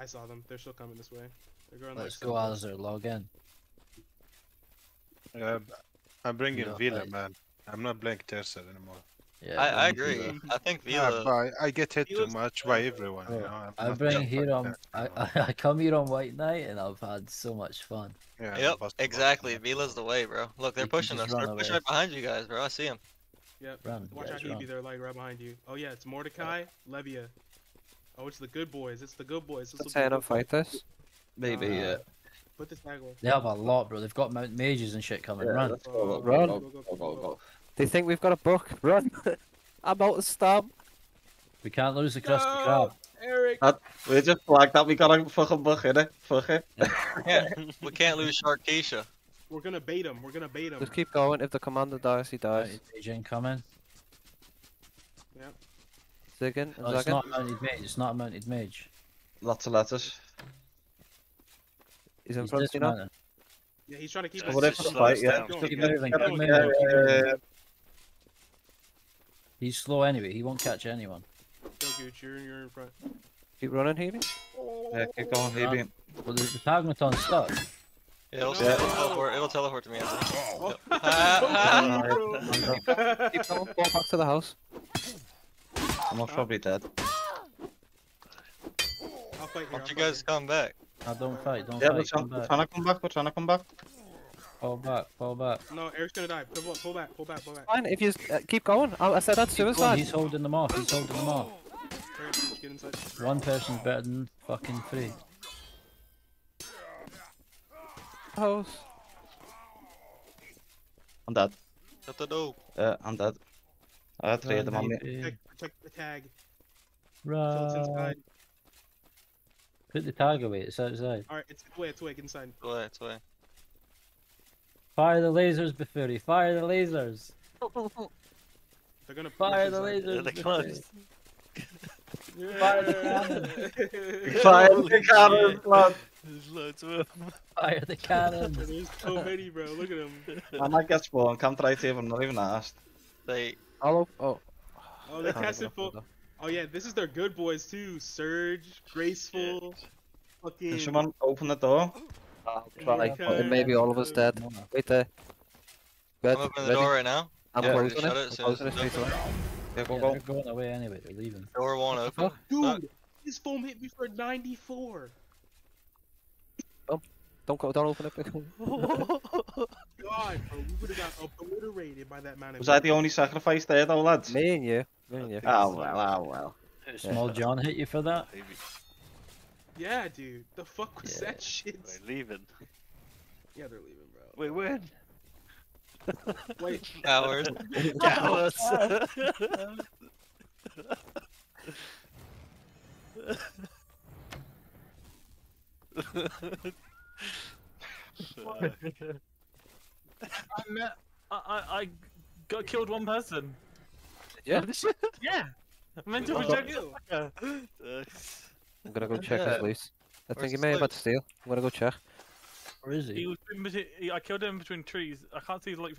I saw them. They're still coming this way. They're going Let's like go south. as their log in. Uh, I'm bringing Yeah, Villa, I- man. I'm not playing Tercer anymore. Yeah, I, I agree. Hero. I think Vila. Yeah, I, I get hit too much by everyone. You Oh, know? I'm I not bring here on. I. I, I come here on White Night and I've had so much fun. Yeah, Yep, bust- exactly. Villa's the way, bro. Look, they're You pushing us. They're run pushing right behind you guys, bro. I see them. Yep. Run, Watch out, Evie. run. They're like right behind you. Oh yeah, it's Mordecai, Levia. Oh, it's the good boys. It's the good boys. This will Let's be a say I good don't fight this. Maybe, Uh, yeah. Put this tag away. They have a lot, bro. They've got mount mages and shit coming. Yeah, Run. let's go, go, Run. Go, go, go, go. They think we've got a book. Run. I'm out of stamp. We can't lose the crusty No! crab. Eric. We just flagged that we got a fucking book in it. Fuck it. Yeah, we can't lose Shark We're gonna bait him. We're gonna bait him. Just keep going. If the commander dies, he dies. Mounted mage incoming. Ziggin. No, oh, it's Zaggin. not a mounted mage. It's not a mounted mage. Lots of letters. He's in He's front of you now. Yeah, he's trying to keep Just- us. What if just the slow fight? Yeah. Keep keep moving, it- keep moving, yeah, yeah, yeah, He's slow anyway. He won't catch anyone. Go Gooch, you're you're in front. Keep running, Healy. Yeah, keep going, Run. Hebe. Well, the, the Tagmaton's stuck. Yeah, it'll, No. it'll teleport. It'll teleport to me. Anthony. Oh. Keep going. Go back to the house. I'm not probably dead. I'll fight here. Why don't you fight guys come back? I don't fight. Don't Yeah, we're trying, Come we're trying to come back. We're trying to come back. Fall back. Fall back. No, Eric's gonna die. Pull, pull back. Pull back. Pull back. Fine. If you uh, keep going, I, I said that's Keep going, suicide. He's holding them off. He's holding them off. Eric, Gooch, get inside. One person's better than fucking three. House. I'm dead. Shut the door. Yeah, I'm dead. I had three of them on. Protect, protect the tag. Till Run. Put the tag away. It's outside. All right, it's away. It's away. Get inside. It's away. It's away. Fire the lasers, Bafuri. Fire the lasers. They're gonna Fire the inside. lasers. they're Bafuri. close. Fire the cannon. Fire the cannons, lad. There's loads of them. Fire the cannons. There's so many, bro. Look at them. I might get spawned. Come try to even. Not even asked. They. All over. Oh. Oh, they Can't casted open up full. Oh yeah, this is their good boys too. Surge, graceful, fucking. Can someone open the door? I'll try, try. but It all of us dead. Wait there. Red, I'm opening the ready? door right now. I'm Yeah, closing it. it I'm as soon closing as it straight away. Yeah, go, Yeah, go. they're going away anyway. They're leaving. Door won't open. Dude, Fuck. this foam hit me for 94. Oh, Don't go. Don't open it. God, bro, we would have got obliterated by that man. Was I the only sacrifice there, though, lads? Me and you. Me and you. Oh well, oh well. Small John hit you for that? Yeah, dude. The fuck was Yeah. that shit? They're leaving. Yeah, they're leaving, bro. We win. Wait, Cowards. Cowards. I met. I, I, I got killed one person. Yeah. Yeah. I meant to Oh. reject you. it. I'm gonna go check Yeah. his lease. I Where's think he the may have slave? had steal. I'm gonna go check. Where is He he? was in between, I killed him between trees. I can't see his light